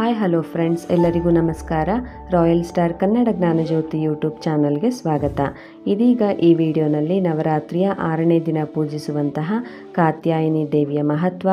Hi, hello friends, ಎಲ್ಲರಿಗೂ ನಮಸ್ಕಾರ. Royal Star Kannada Jnanajyothi YouTube ಚಾನಲ್ಗೆ ಸ್ವಾಗತ. ಇದೀಗ ಈ ವಿಡಿಯೋನಲ್ಲಿ ನವರಾತ್ರಿಯ ಆರನೇ ದಿನ ಪೂಜಿಸುವಂತಹ ಕಾತ್ಯಾಯಿನಿ ದೇವಿಯ ಮಹತ್ವ,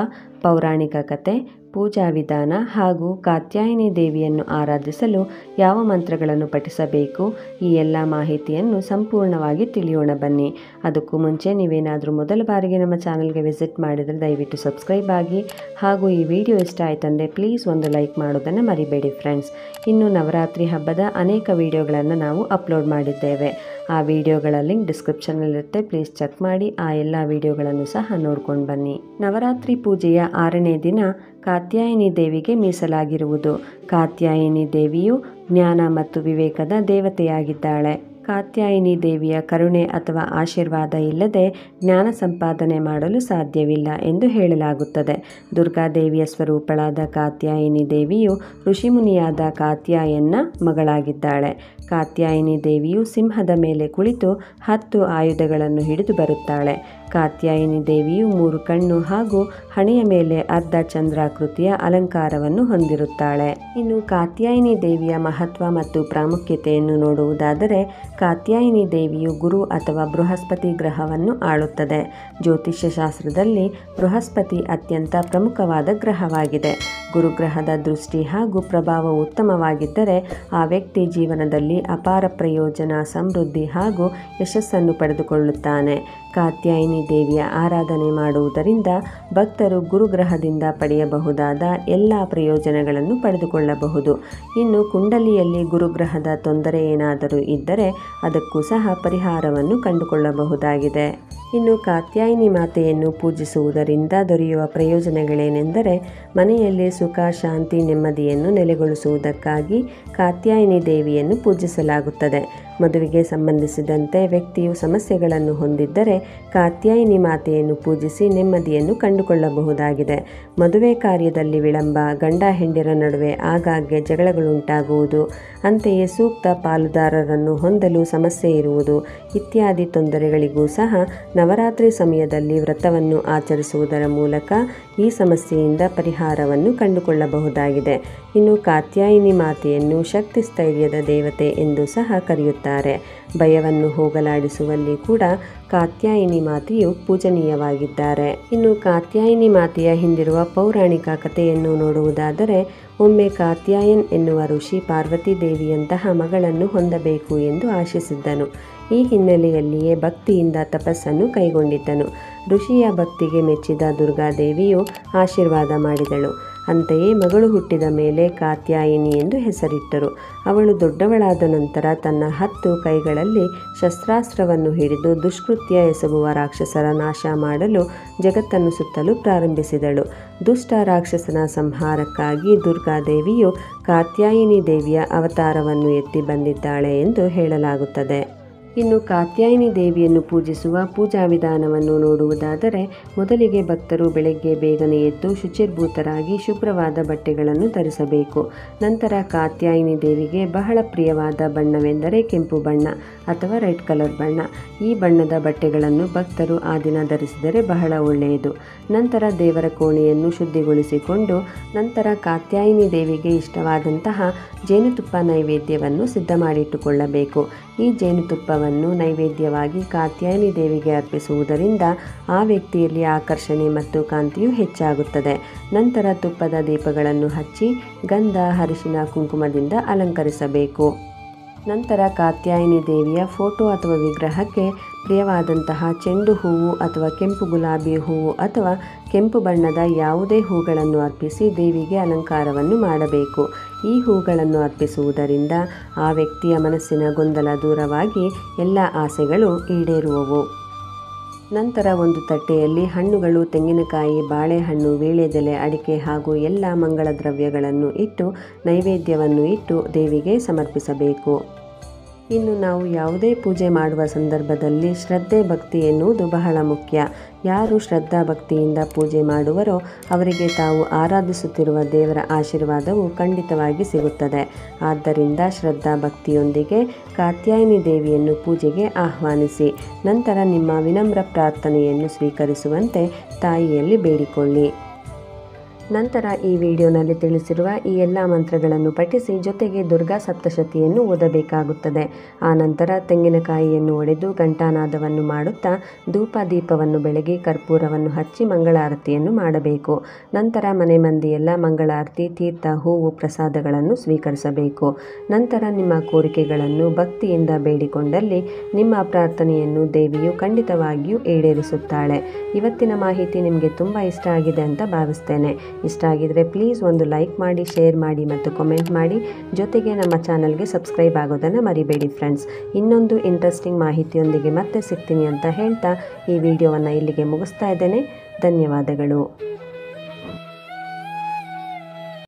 ಪೌರಾಣಿಕ ಕತೆ ಪೂಜಾ ವಿಧಾನ ಹಾಗೂ ಕಾತ್ಯಾಯಿನಿ ದೇವಿಯನ್ನು ಆರಾಧಿಸಲು ಯಾವ ಮಂತ್ರಗಳನ್ನು ಪಠಿಸಬೇಕು? ಈ ಎಲ್ಲ ಮಾಹಿತಿಯನ್ನು ಸಂಪೂರ್ಣವಾಗಿ ತಿಳಿಯೋಣ ಬನ್ನಿ. ಅದಕ್ಕೂ ಮುಂಚೆ ನೀವೇನಾದರೂ ಮೊದಲ ಬಾರಿಗೆ ನಮ್ಮ ಚಾನಲ್ಗೆ ವಿಸಿಟ್ ಮಾಡಿದರೆ ದಯವಿಟ್ಟು ಸಬ್ಸ್ಕ್ರೈಬ್ ಆಗಿ ಹಾಗೂ ಈ ವಿಡಿಯೋ ಇಷ್ಟ ಆಯ್ತಂದರೆ ಪ್ಲೀಸ್ ಒಂದು ಲೈಕ್ ಮಾಡೋದನ್ನು ಮರಿಬೇಡಿ ಫ್ರೆಂಡ್ಸ್. ಇನ್ನು ನವರಾತ್ರಿ ಹಬ್ಬದ ಅನೇಕ ವಿಡಿಯೋಗಳನ್ನು ನಾವು ಅಪ್ಲೋಡ್ ಮಾಡಿದ್ದೇವೆ. ಆ ವಿಡಿಯೋಗಳ ಲಿಂಕ್ ಡಿಸ್ಕ್ರಿಪ್ಷನಲ್ಲಿರುತ್ತೆ. ಪ್ಲೀಸ್ ಚೆಕ್ ಮಾಡಿ ಆ ಎಲ್ಲ ವಿಡಿಯೋಗಳನ್ನು ಸಹ ನೋಡ್ಕೊಂಡು ಬನ್ನಿ. ನವರಾತ್ರಿ ಪೂಜೆಯ ಆರನೇ ದಿನ ಕಾತ್ಯಾಯಿನಿ ದೇವಿಗೆ ಮೀಸಲಾಗಿರುವುದು. ಕಾತ್ಯಾಯಿನಿ ದೇವಿಯು ಜ್ಞಾನ ಮತ್ತು ವಿವೇಕದ ದೇವತೆಯಾಗಿದ್ದಾಳೆ. ಕಾತ್ಯಾಯಿನಿ ದೇವಿಯ ಕರುಣೆ ಅಥವಾ ಆಶೀರ್ವಾದ ಇಲ್ಲದೆ ಜ್ಞಾನ ಸಂಪಾದನೆ ಮಾಡಲು ಸಾಧ್ಯವಿಲ್ಲ ಎಂದು ಹೇಳಲಾಗುತ್ತದೆ. ದುರ್ಗಾದೇವಿಯ ಸ್ವರೂಪಳಾದ ಕಾತ್ಯಾಯಿನಿ ದೇವಿಯು ಋಷಿಮುನಿಯಾದ ಕಾತ್ಯಾಯನ್ನ ಮಗಳಾಗಿದ್ದಾಳೆ. ಕಾತ್ಯಾಯಿನಿ ದೇವಿಯು ಸಿಂಹದ ಮೇಲೆ ಕುಳಿತು ಹತ್ತು ಆಯುಧಗಳನ್ನು ಹಿಡಿದು ಬರುತ್ತಾಳೆ. ಕಾತ್ಯಾಯಿನಿ ದೇವಿಯು ಮೂರು ಕಣ್ಣು ಹಾಗೂ ಹಣೆಯ ಮೇಲೆ ಅರ್ಧ ಚಂದ್ರಾಕೃತಿಯ ಅಲಂಕಾರವನ್ನು ಹೊಂದಿರುತ್ತಾಳೆ. ಇನ್ನು ಕಾತ್ಯಾಯಿನಿ ದೇವಿಯ ಮಹತ್ವ ಮತ್ತು ಪ್ರಾಮುಖ್ಯತೆಯನ್ನು ನೋಡುವುದಾದರೆ ಕಾತ್ಯಾಯಿನಿ ದೇವಿಯು ಗುರು ಅಥವಾ ಬೃಹಸ್ಪತಿ ಗ್ರಹವನ್ನು ಆಳುತ್ತದೆ. ಜ್ಯೋತಿಷ್ಯ ಶಾಸ್ತ್ರದಲ್ಲಿ ಬೃಹಸ್ಪತಿ ಅತ್ಯಂತ ಪ್ರಮುಖವಾದ ಗ್ರಹವಾಗಿದೆ. ಗುರುಗ್ರಹದ ದೃಷ್ಟಿ ಹಾಗೂ ಪ್ರಭಾವ ಉತ್ತಮವಾಗಿದ್ದರೆ ಆ ವ್ಯಕ್ತಿ ಜೀವನದಲ್ಲಿ ಅಪಾರ ಪ್ರಯೋಜನ, ಸಮೃದ್ಧಿ ಹಾಗೂ ಯಶಸ್ಸನ್ನು ಪಡೆದುಕೊಳ್ಳುತ್ತಾನೆ. ಕಾತ್ಯಾಯಿನಿ ದೇವಿಯ ಆರಾಧನೆ ಮಾಡುವುದರಿಂದ ಭಕ್ತರು ಗುರುಗ್ರಹದಿಂದ ಪಡೆಯಬಹುದಾದ ಎಲ್ಲ ಪ್ರಯೋಜನಗಳನ್ನು ಪಡೆದುಕೊಳ್ಳಬಹುದು. ಇನ್ನು ಕುಂಡಲಿಯಲ್ಲಿ ಗುರುಗ್ರಹದ ತೊಂದರೆ ಏನಾದರೂ ಇದ್ದರೆ ಅದಕ್ಕೂ ಸಹ ಪರಿಹಾರವನ್ನು ಕಂಡುಕೊಳ್ಳಬಹುದಾಗಿದೆ. ಇನ್ನು ಕಾತ್ಯಾಯಿನಿ ಮಾತೆಯನ್ನು ಪೂಜಿಸುವುದರಿಂದ ದೊರೆಯುವ ಪ್ರಯೋಜನಗಳೇನೆಂದರೆ ಮನೆಯಲ್ಲಿ ಸುಖ, ಶಾಂತಿ, ನೆಮ್ಮದಿಯನ್ನು ನೆಲೆಗೊಳಿಸುವುದಕ್ಕಾಗಿ ಕಾತ್ಯಾಯಿನಿ ದೇವಿಯನ್ನು ಪೂಜಿಸಲಾಗುತ್ತದೆ. ಮದುವೆಗೆ ಸಂಬಂಧಿಸಿದಂತೆ ವ್ಯಕ್ತಿಯು ಸಮಸ್ಯೆಗಳನ್ನು ಹೊಂದಿದ್ದರೆ ಕಾತ್ಯಾಯಿನಿ ಮಾತೆಯನ್ನು ಪೂಜಿಸಿ ನೆಮ್ಮದಿಯನ್ನು ಕಂಡುಕೊಳ್ಳಬಹುದಾಗಿದೆ. ಮದುವೆ ಕಾರ್ಯದಲ್ಲಿ ವಿಳಂಬ, ಗಂಡ ಹೆಂಡಿರ ನಡುವೆ ಆಗಾಗ್ಗೆ ಜಗಳಗಳುಂಟಾಗುವುದು, ಅಂತೆಯೇ ಸೂಕ್ತ ಪಾಲುದಾರರನ್ನು ಹೊಂದಲು ಸಮಸ್ಯೆ ಇರುವುದು ಇತ್ಯಾದಿ ತೊಂದರೆಗಳಿಗೂ ಸಹ ನವರಾತ್ರಿ ಸಮಯದಲ್ಲಿ ವ್ರತವನ್ನು ಆಚರಿಸುವುದರ ಮೂಲಕ ಈ ಸಮಸ್ಯೆಯಿಂದ ಪರಿಹಾರವನ್ನು ಕಂಡುಕೊಳ್ಳಬಹುದಾಗಿದೆ. ಇನ್ನು ಕಾತ್ಯಾಯಿನಿ ಮಾತೆಯನ್ನು ಶಕ್ತಿ ಸ್ಥೈರ್ಯದ ದೇವತೆ ಎಂದು ಸಹ ಕರೆಯುತ್ತಾರೆ. ಭಯವನ್ನು ಹೋಗಲಾಡಿಸುವಲ್ಲಿ ಕೂಡ ಕಾತ್ಯಾಯಿನಿ ಮಾತೆಯು ಪೂಜನೀಯವಾಗಿದ್ದಾರೆ. ಇನ್ನು ಕಾತ್ಯಾಯಿನಿ ಮಾತೆಯ ಹಿಂದಿರುವ ಪೌರಾಣಿಕ ಕಥೆಯನ್ನು ನೋಡುವುದಾದರೆ, ಒಮ್ಮೆ ಕಾತ್ಯಾಯನ್ ಎನ್ನುವ ಋಷಿ ಪಾರ್ವತಿ ದೇವಿಯಂತಹ ಮಗಳನ್ನು ಹೊಂದಬೇಕು ಎಂದು ಆಶಿಸಿದ್ದನು. ಈ ಹಿನ್ನೆಲೆಯಲ್ಲಿಯೇ ಭಕ್ತಿಯಿಂದ ತಪಸ್ಸನ್ನು ಕೈಗೊಂಡಿದ್ದನು. ಋಷಿಯ ಭಕ್ತಿಗೆ ಮೆಚ್ಚಿದ ದುರ್ಗಾದೇವಿಯು ಆಶೀರ್ವಾದ ಮಾಡಿದಳು. ಅಂತೆಯೇ ಮಗಳು ಹುಟ್ಟಿದ ಮೇಲೆ ಕಾತ್ಯಾಯಿನಿ ಎಂದು ಹೆಸರಿಟ್ಟರು. ಅವಳು ದೊಡ್ಡವಳಾದ ನಂತರ ತನ್ನ ಹತ್ತು ಕೈಗಳಲ್ಲಿ ಶಸ್ತ್ರಾಸ್ತ್ರವನ್ನು ಹಿಡಿದು ದುಷ್ಕೃತ್ಯ ಎಸಗುವ ರಾಕ್ಷಸರ ನಾಶ ಮಾಡಲು ಜಗತ್ತನ್ನು ಸುತ್ತಲು ಪ್ರಾರಂಭಿಸಿದಳು. ದುಷ್ಟ ರಾಕ್ಷಸನ ಸಂಹಾರಕ್ಕಾಗಿ ದುರ್ಗಾದೇವಿಯು ಕಾತ್ಯಾಯಿನಿ ದೇವಿಯ ಅವತಾರವನ್ನು ಎತ್ತಿ ಬಂದಿದ್ದಾಳೆ ಎಂದು ಹೇಳಲಾಗುತ್ತದೆ. ಇನ್ನು ಕಾತ್ಯಾಯಿನಿ ದೇವಿಯನ್ನು ಪೂಜಿಸುವ ಪೂಜಾ ವಿಧಾನವನ್ನು ನೋಡುವುದಾದರೆ ಮೊದಲಿಗೆ ಭಕ್ತರು ಬೆಳಗ್ಗೆ ಬೇಗನೆ ಎದ್ದು ಶುಚಿರ್ಭೂತರಾಗಿ ಶುಭ್ರವಾದ ಬಟ್ಟೆಗಳನ್ನು ಧರಿಸಬೇಕು. ನಂತರ ಕಾತ್ಯಾಯಿನಿ ದೇವಿಗೆ ಬಹಳ ಪ್ರಿಯವಾದ ಬಣ್ಣವೆಂದರೆ ಕೆಂಪು ಬಣ್ಣ ಅಥವಾ ರೆಡ್ ಕಲರ್ ಬಣ್ಣ. ಈ ಬಣ್ಣದ ಬಟ್ಟೆಗಳನ್ನು ಭಕ್ತರು ಆ ದಿನ ಧರಿಸಿದರೆ ಬಹಳ ಒಳ್ಳೆಯದು. ನಂತರ ದೇವರ ಕೋಣೆಯನ್ನು ಶುದ್ಧಿಗೊಳಿಸಿಕೊಂಡು ನಂತರ ಕಾತ್ಯಾಯಿನಿ ದೇವಿಗೆ ಇಷ್ಟವಾದಂತಹ ಜೇನುತುಪ್ಪ ನೈವೇದ್ಯವನ್ನು ಸಿದ್ಧ ಮಾಡಿಟ್ಟುಕೊಳ್ಳಬೇಕು ಈ ಜೇನುತುಪ್ಪವನ್ನು ನೈವೇದ್ಯವಾಗಿ ಕಾತ್ಯಾಯಿನಿ ದೇವಿಗೆ ಅರ್ಪಿಸುವುದರಿಂದ ಆ ವ್ಯಕ್ತಿಯಲ್ಲಿ ಆಕರ್ಷಣೆ ಮತ್ತು ಕಾಂತಿಯು ಹೆಚ್ಚಾಗುತ್ತದೆ. ನಂತರ ತುಪ್ಪದ ದೀಪಗಳನ್ನು ಹಚ್ಚಿ ಗಂಧ ಹರಿಶಿನ ಕುಂಕುಮದಿಂದ ಅಲಂಕರಿಸಬೇಕು. ನಂತರ ಕಾತ್ಯಾಯಿನಿ ದೇವಿಯ ಫೋಟೋ ಅಥವಾ ವಿಗ್ರಹಕ್ಕೆ ಪ್ರಿಯವಾದಂತಹ ಚೆಂಡು ಹೂವು ಅಥವಾ ಕೆಂಪು ಗುಲಾಬಿ ಹೂವು ಅಥವಾ ಕೆಂಪು ಬಣ್ಣದ ಯಾವುದೇ ಹೂಗಳನ್ನು ಅರ್ಪಿಸಿ ದೇವಿಗೆ ಅಲಂಕಾರವನ್ನು ಮಾಡಬೇಕು. ಈ ಹೂಗಳನ್ನು ಅರ್ಪಿಸುವುದರಿಂದ ಆ ವ್ಯಕ್ತಿಯ ಮನಸ್ಸಿನ ಗೊಂದಲ ದೂರವಾಗಿ ಎಲ್ಲ ಆಸೆಗಳು ಈಡೇರುವವು. ನಂತರ ಒಂದು ತಟ್ಟೆಯಲ್ಲಿ ಹಣ್ಣುಗಳು, ತೆಂಗಿನಕಾಯಿ, ಬಾಳೆಹಣ್ಣು, ವೀಳ್ಯದೆಲೆ, ಅಡಿಕೆ ಹಾಗೂ ಎಲ್ಲ ಮಂಗಳ ದ್ರವ್ಯಗಳನ್ನು ಇಟ್ಟು, ನೈವೇದ್ಯವನ್ನು ಇಟ್ಟು ದೇವಿಗೆ ಸಮರ್ಪಿಸಬೇಕು. ಇನ್ನು ನಾವು ಯಾವುದೇ ಪೂಜೆ ಮಾಡುವ ಸಂದರ್ಭದಲ್ಲಿ ಶ್ರದ್ಧೆ, ಭಕ್ತಿ ಎನ್ನುವುದು ಬಹಳ ಮುಖ್ಯ. ಯಾರು ಶ್ರದ್ಧಾ, ಭಕ್ತಿಯಿಂದ ಪೂಜೆ ಮಾಡುವರೋ ಅವರಿಗೆ ತಾವು ಆರಾಧಿಸುತ್ತಿರುವ ದೇವರ ಆಶೀರ್ವಾದವು ಖಂಡಿತವಾಗಿ ಸಿಗುತ್ತದೆ. ಆದ್ದರಿಂದ ಶ್ರದ್ಧಾ, ಭಕ್ತಿಯೊಂದಿಗೆ ಕಾತ್ಯಾಯಿನಿ ದೇವಿಯನ್ನು ಪೂಜೆಗೆ ಆಹ್ವಾನಿಸಿ. ನಂತರ ನಿಮ್ಮ ವಿನಮ್ರ ಪ್ರಾರ್ಥನೆಯನ್ನು ಸ್ವೀಕರಿಸುವಂತೆ ತಾಯಿಯಲ್ಲಿ ಬೇಡಿಕೊಳ್ಳಿ. ನಂತರ ಈ ವಿಡಿಯೋನಲ್ಲಿ ತಿಳಿಸಿರುವ ಈ ಎಲ್ಲ ಮಂತ್ರಗಳನ್ನು ಪಠಿಸಿ ಜೊತೆಗೆ ದುರ್ಗಾ ಸಪ್ತಶತಿಯನ್ನು ಓದಬೇಕಾಗುತ್ತದೆ. ಆ ನಂತರ ತೆಂಗಿನಕಾಯಿಯನ್ನು ಒಡೆದು ಘಂಟಾನಾದವನ್ನು ಮಾಡುತ್ತಾ ಧೂಪ ದೀಪವನ್ನು ಬೆಳಗಿ ಕರ್ಪೂರವನ್ನು ಹಚ್ಚಿ ಮಂಗಳಾರತಿಯನ್ನು ಮಾಡಬೇಕು. ನಂತರ ಮನೆ ಮಂದಿಯೆಲ್ಲ ಮಂಗಳಾರತಿ, ತೀರ್ಥ, ಹೂವು ಪ್ರಸಾದಗಳನ್ನು ಸ್ವೀಕರಿಸಬೇಕು. ನಂತರ ನಿಮ್ಮ ಕೋರಿಕೆಗಳನ್ನು ಭಕ್ತಿಯಿಂದ ಬೇಡಿಕೊಂಡಲ್ಲಿ ನಿಮ್ಮ ಪ್ರಾರ್ಥನೆಯನ್ನು ದೇವಿಯು ಖಂಡಿತವಾಗಿಯೂ ಈಡೇರಿಸುತ್ತಾಳೆ. ಇವತ್ತಿನ ಮಾಹಿತಿ ನಿಮಗೆ ತುಂಬ ಇಷ್ಟ ಆಗಿದೆ ಅಂತ ಭಾವಿಸ್ತೇನೆ. ಇಷ್ಟ ಆಗಿದ್ರೆ ಪ್ಲೀಸ್ ಒಂದು ಲೈಕ್ ಮಾಡಿ ಶೇರ್ ಮಾಡಿ ಮತ್ತು ಕಮೆಂಟ್ ಮಾಡಿ. ಜೊತೆಗೆ ನಮ್ಮ ಚಾನಲ್ಗೆ ಸಬ್ಸ್ಕ್ರೈಬ್ ಆಗೋದನ್ನು ಮರಿಬೇಡಿ ಫ್ರೆಂಡ್ಸ್ ಇನ್ನೊಂದು ಇಂಟ್ರೆಸ್ಟಿಂಗ್ ಮಾಹಿತಿಯೊಂದಿಗೆ ಮತ್ತೆ ಸಿಗ್ತೀನಿ ಅಂತ ಹೇಳ್ತಾ ಈ ವಿಡಿಯೋವನ್ನು ಇಲ್ಲಿಗೆ ಮುಗಿಸ್ತಾ ಇದ್ದೇನೆ. ಧನ್ಯವಾದಗಳು.